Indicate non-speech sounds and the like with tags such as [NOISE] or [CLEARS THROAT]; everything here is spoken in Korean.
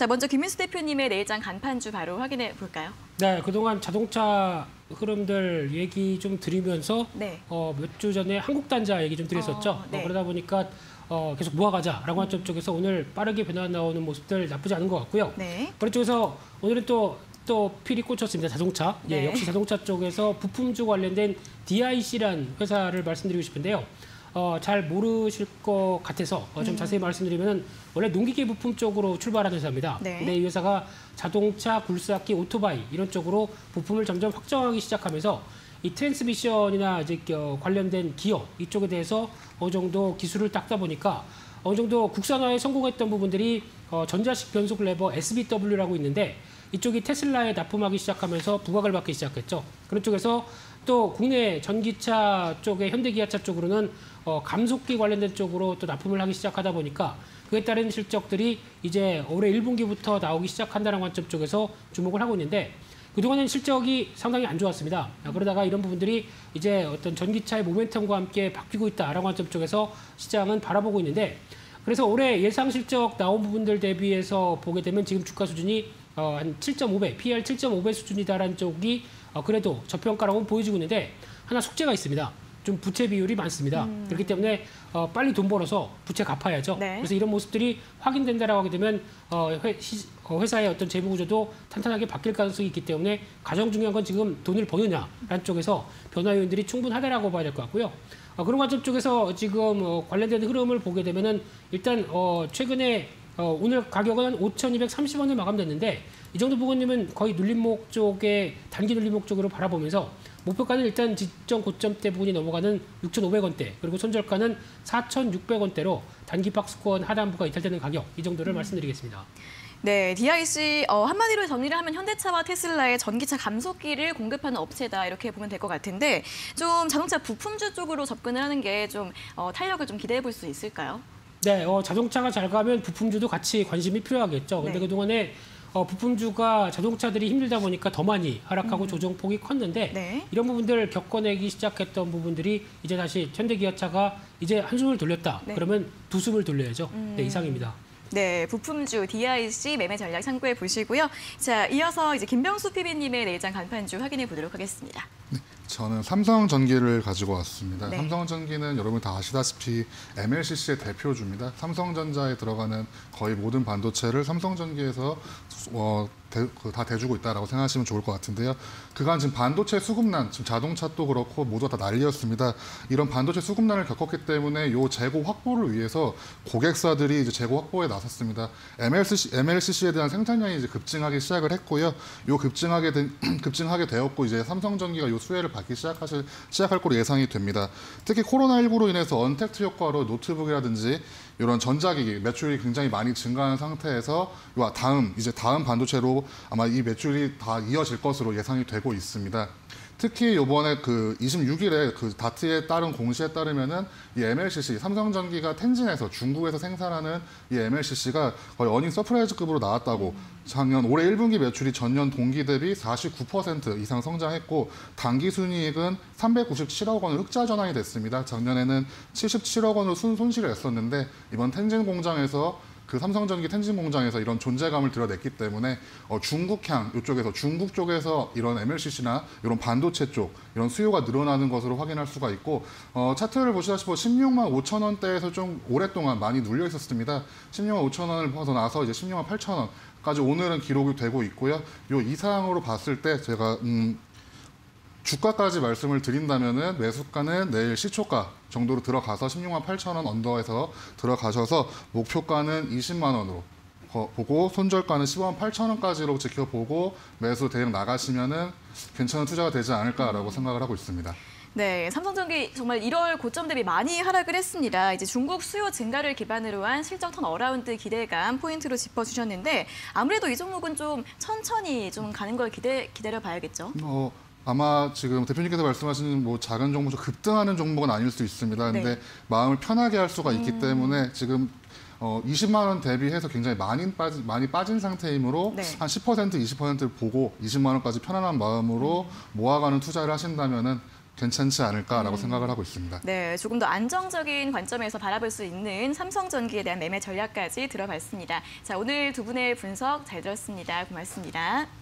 자, 먼저 김민수 대표님의 내일장 간판주 바로 확인해 볼까요? 네, 그동안 자동차 흐름들 얘기 좀 드리면서 네. 어, 몇 주 전에 한국단자 얘기 좀 드렸었죠. 어, 네. 어, 그러다 보니까 어, 계속 모아가자라고 한점 쪽에서 오늘 빠르게 변화 나오는 모습들 나쁘지 않은 것 같고요. 네. 그런 쪽에서 오늘은 또, 또 필이 꽂혔습니다. 자동차. 예, 네. 역시 자동차 쪽에서 부품주 관련된 DIC란 회사를 말씀드리고 싶은데요. 어, 잘 모르실 것 같아서 어, 음. 좀 자세히 말씀드리면 원래 농기계 부품 쪽으로 출발한 회사입니다. 네. 근데 이 회사가 자동차, 굴삭기, 오토바이 이런 쪽으로 부품을 점점 확정하기 시작하면서 이 트랜스미션이나 이제 어, 관련된 기어 이쪽에 대해서 어느 정도 기술을 닦다 보니까 어느 정도 국산화에 성공했던 부분들이 어, 전자식 변속 레버 SBW라고 있는데 이쪽이 테슬라에 납품하기 시작하면서 부각을 받기 시작했죠. 그런 쪽에서 또 국내 전기차 쪽에 현대기아차 쪽으로는 어, 감속기 관련된 쪽으로 또 납품을 하기 시작하다 보니까 그에 따른 실적들이 이제 올해 1분기부터 나오기 시작한다는 관점 쪽에서 주목을 하고 있는데 그동안은 실적이 상당히 안 좋았습니다. 아, 그러다가 이런 부분들이 이제 어떤 전기차의 모멘텀과 함께 바뀌고 있다라는 관점 쪽에서 시장은 바라보고 있는데 그래서 올해 예상 실적 나온 부분들 대비해서 보게 되면 지금 주가 수준이 어, 한 7.5배, PER 7.5배 수준이다라는 쪽이 어, 그래도 저평가라고 보여지고 있는데 하나 숙제가 있습니다. 좀 부채 비율이 많습니다. 그렇기 때문에 어, 빨리 돈 벌어서 부채 갚아야죠. 네. 그래서 이런 모습들이 확인된다라고 하게 되면 어, 회, 시, 어, 회사의 어떤 재무 구조도 탄탄하게 바뀔 가능성이 있기 때문에 가장 중요한 건 지금 돈을 버느냐라는 쪽에서 변화 요인들이 충분하다라고 봐야 될 것 같고요. 어, 그런 관점 쪽에서 지금 어, 관련된 흐름을 보게 되면은 일단 어, 최근에 어, 오늘 가격은 한 5,230원을 마감됐는데 이 정도 부분이면 거의 눌림목 쪽에 단기 눌림목 쪽으로 바라보면서 목표가는 일단 지점 고점대 부분이 넘어가는 6,500원대 그리고 손절가는 4,600원대로 단기 박스권 하단부가 이탈되는 가격 이 정도를 말씀드리겠습니다. 네, DIC 어, 한마디로 정리를 하면 현대차와 테슬라의 전기차 감속기를 공급하는 업체다 이렇게 보면 될 것 같은데 좀 자동차 부품주 쪽으로 접근을 하는 게좀 어, 탄력을 좀 기대해 볼 수 있을까요? 네, 어, 자동차가 잘 가면 부품주도 같이 관심이 필요하겠죠. 근데 네. 그동안에 어, 부품주가 자동차들이 힘들다 보니까 더 많이 하락하고 조정폭이 컸는데 네. 이런 부분들 겪어내기 시작했던 부분들이 이제 다시 현대기아차가 이제 한숨을 돌렸다. 네. 그러면 두 숨을 돌려야죠. 네, 이상입니다. 네, 부품주 DIC 매매 전략 참고해 보시고요. 자, 이어서 이제 김병수 PB님의 내장 간판주 확인해 보도록 하겠습니다. 저는 삼성전기를 가지고 왔습니다. 네. 삼성전기는 여러분 다 아시다시피 MLCC의 대표주입니다. 삼성전자에 들어가는 거의 모든 반도체를 삼성전기에서 어, 대, 그다 대주고 있다라고 생각하시면 좋을 것 같은데요. 그간 지금 반도체 수급난, 지금 자동차도 그렇고 모두가 다 난리였습니다. 이런 반도체 수급난을 겪었기 때문에 요 재고 확보를 위해서 고객사들이 이제 재고 확보에 나섰습니다. MLCC, MLCC에 대한 생산량이 이제 급증하기 시작을 했고요. 요 급증하게 된, [CLEARS THROAT] 급증하게 되었고 이제 삼성전기가 요 수혜를 받기 시작하실 시작할 거로 예상이 됩니다. 특히 코로나19로 인해서 언택트 효과로 노트북이라든지 이런 전자기기 매출이 굉장히 많이 증가한 상태에서 요 다음 이제 다음 반도체로 아마 이 매출이 다 이어질 것으로 예상이 되고 있습니다. 특히 이번에 그 26일에 그 다트에 따른 공시에 따르면은 이 MLCC 삼성전기가 텐진에서 중국에서 생산하는 이 MLCC가 거의 earning surprise급으로 나왔다고 작년 올해 1분기 매출이 전년 동기 대비 49% 이상 성장했고 당기 순이익은 397억 원을 흑자 전환이 됐습니다. 작년에는 77억 원으로 순 손실을 냈었는데 이번 텐진 공장에서 그 삼성전기 텐진 공장에서 이런 존재감을 드러냈기 때문에 어, 중국향 이쪽에서 중국 쪽에서 이런 MLCC나 이런 반도체 쪽 이런 수요가 늘어나는 것으로 확인할 수가 있고 어, 차트를 보시다시피 16만 5천 원대에서 좀 오랫동안 많이 눌려 있었습니다. 16만 5천 원을 벗어나서 이제 16만 8천 원 까지 오늘은 기록이 되고 있고요. 요 이상으로 봤을 때 제가 음, 주가까지 말씀을 드린다면은 매수가는 내일 시초가 정도로 들어가서 16만 8천 원 under에서 들어가셔서 목표가는 20만 원으로 거- 보고 손절가는 15만 8천 원까지로 지켜보고 매수 대응 나가시면은 괜찮은 투자가 되지 않을까라고 생각을 하고 있습니다. 네, 삼성전기 정말 1월 고점 대비 많이 하락을 했습니다. 이제 중국 수요 증가를 기반으로 한 실적 turn around 기대감 포인트로 짚어주셨는데 아무래도 이 종목은 좀 천천히 좀 가는 걸 기대 기다려 봐야겠죠. 어, 아마 지금 대표님께서 말씀하시는 뭐 작은 종목, 급등하는 종목은 아닐 수 있습니다. 근데 네. 마음을 편하게 할 수가 있기 때문에 지금 어, 20만 원 대비해서 굉장히 많이 빠진, 많이 빠진 상태이므로 네. 한 10% 20%를 보고 20만 원까지 편안한 마음으로 모아가는 투자를 하신다면은 괜찮지 않을까라고 생각을 하고 있습니다. 네, 조금 더 안정적인 관점에서 바라볼 수 있는 삼성전기에 대한 매매 전략까지 들어봤습니다. 자, 오늘 두 분의 분석 잘 들었습니다. 고맙습니다.